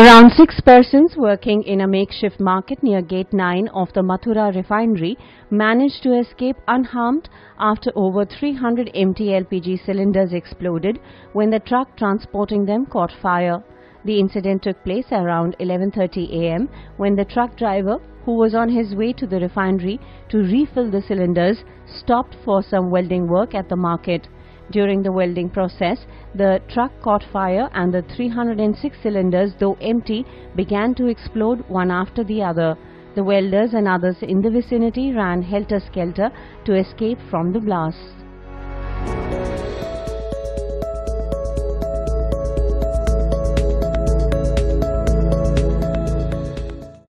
Around six persons working in a makeshift market near Gate 9 of the Mathura refinery managed to escape unharmed after over 300 empty LPG cylinders exploded when the truck transporting them caught fire. The incident took place around 11.30 am when the truck driver, who was on his way to the refinery to refill the cylinders, stopped for some welding work at the market. During the welding process, the truck caught fire and the 306 cylinders, though empty, began to explode one after the other. The welders and others in the vicinity ran helter-skelter to escape from the blast.